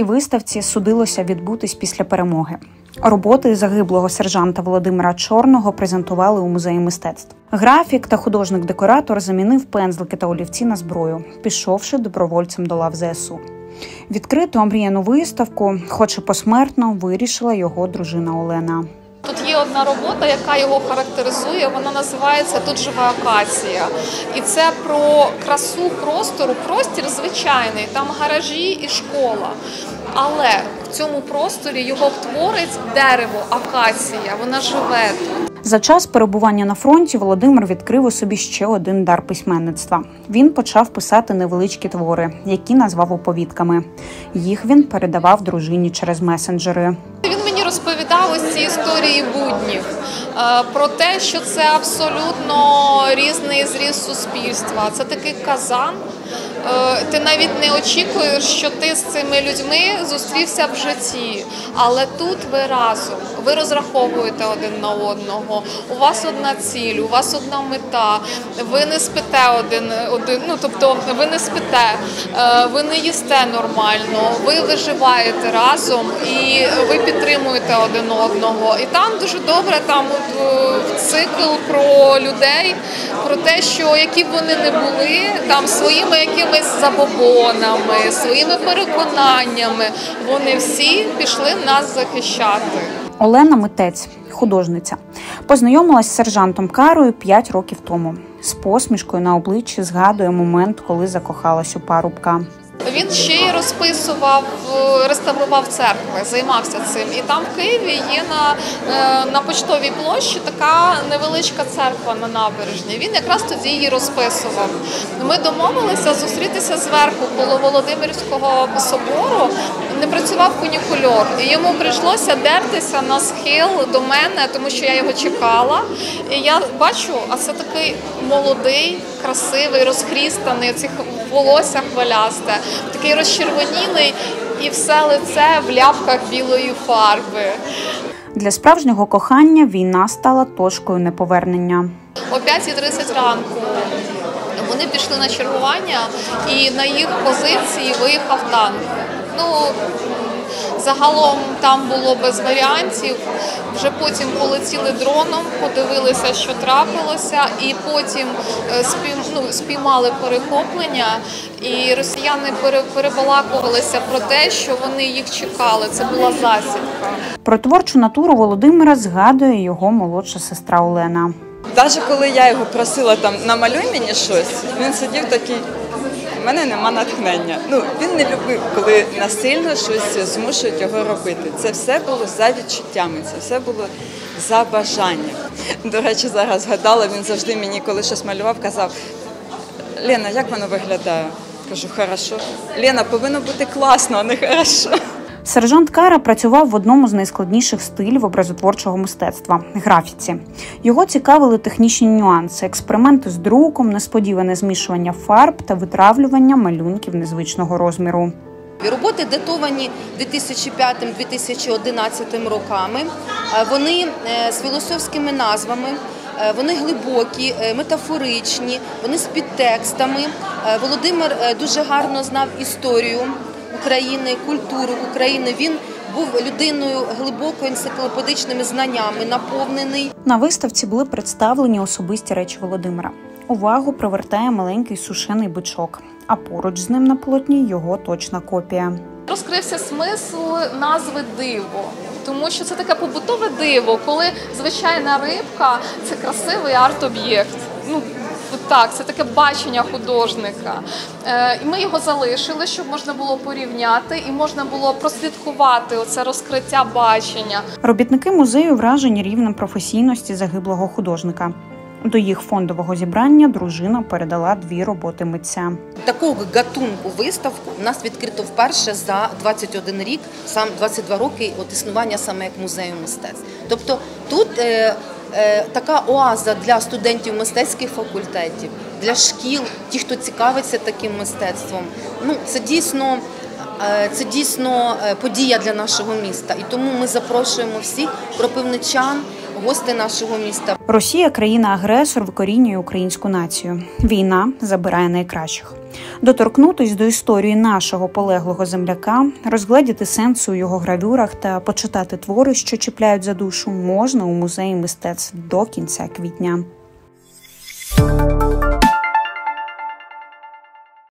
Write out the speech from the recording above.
цій виставці судилося відбутись після перемоги. Роботи загиблого сержанта Володимира Чорного презентували у музеї мистецтв. Графік та художник-декоратор замінив пензлики та олівці на зброю, пішовши добровольцем до лав ЗСУ. Відкриту омріяну виставку, хоч і посмертно, вирішила його дружина Олена. Тут є одна робота, яка його характеризує. Вона називається Тут жива акація. І це про красу простору. Простір звичайний, там гаражі і школа. Але в цьому просторі його творить дерево, акація. Вона живе тут. За час перебування на фронті Володимир відкрив у собі ще один дар письменництва. Він почав писати невеличкі твори, які назвав оповідками. Їх він передавав дружині через месенджери. Розповідав ось ці історії буднів е, про те, що це абсолютно різний зріз суспільства. Це такий казан. Е, Ти навіть не очікуєш, що ти з цими людьми зустрівся в житті, але тут ви разом, ви розраховуєте один на одного. У вас одна ціль, у вас одна мета. Ви не спите один один. Ну тобто, ви не спите, е, ви не їсте нормально, ви виживаєте разом і ви підтримуєте один одного. І там дуже добре там е, цикл про людей, про те, що які б вони не були, там своїми якимись забобонами, своїми переконаннями, вони всі пішли нас захищати. Олена митець, художниця, познайомилась з сержантом Карою 5 років тому. З посмішкою на обличчі згадує момент, коли закохалась у парубка. Він ще й розписував, е, реставрував церкви, займався цим. І там в Києві є на, е, на почтовій площі така невеличка церква на набережні. Він якраз тоді її розписував. Ми домовилися зустрітися зверху коло Володимирського собору. Не працював фунікульор, і йому прийшлося дертися на схил до мене, тому що я його чекала. І я бачу, а це такий молодий, красивий, розхрістаний, цих волосся хвилясте, такий розчервонілий і все лице в ляпках білої фарби. Для справжнього кохання війна стала точкою неповернення. О 5.30 ранку вони пішли на чергування, і на їх позиції виїхав танк. Ну, загалом там було без варіантів. Потім полетіли дроном, подивилися, що трапилося, і потім е, спів, ну, спіймали перехоплення. І росіяни пере- перебалакувалися про те, що вони їх чекали. Це була засідка. Про творчу натуру Володимира згадує його молодша сестра Олена. Навіть коли я його просила там намалюй мені щось, він сидів такий. У мене нема натхнення. Ну він не любив, коли насильно щось змушують його робити. Це все було за відчуттями, це все було за бажанням. До речі, зараз згадала, він завжди мені, коли щось малював, казав: Лена, як воно виглядає? Кажу, хорошо. Лена, повинно бути класно, а не хорошо. Сержант Кара працював в одному з найскладніших стилів образотворчого мистецтва графіці. Його цікавили технічні нюанси, експерименти з друком, несподіване змішування фарб та витравлювання малюнків незвичного розміру. Роботи датовані 2005-2011 роками. Е, Вони е, з філософськими назвами, е, вони глибокі, метафоричні, вони з підтекстами. Володимир дуже гарно знав історію України, культуру України. Він був людиною глибоко енциклопедичними знаннями, наповнений. На виставці були представлені особисті речі Володимира. Увагу привертає маленький сушений бичок, а поруч з ним на полотні його точна копія. Розкрився смисл назви диво, тому що це таке побутове диво, коли звичайна рибка це красивий арт-об'єкт. Ну так, це таке бачення художника. Е, і ми його залишили, щоб можна було порівняти і можна було прослідкувати оце розкриття бачення. Робітники музею вражені рівнем професійності загиблого художника. До їх фондового зібрання дружина передала дві роботи митця. Такого гатунку виставку у нас відкрито вперше за 21 рік, сам 22 роки от існування саме як музею мистецтв. Тобто тут е, така оаза для студентів мистецьких факультетів, для шкіл, ті, хто цікавиться таким мистецтвом. Ну це дійсно. е, Це дійсно е, подія для нашого міста, і тому ми запрошуємо всіх кропивничан, гости нашого міста. Росія країна-агресор викорінює українську націю. Війна забирає найкращих. Доторкнутись до історії нашого полеглого земляка, розгледіти сенс у його гравюрах та почитати твори, що чіпляють за душу, можна у музеї мистецтв до кінця квітня.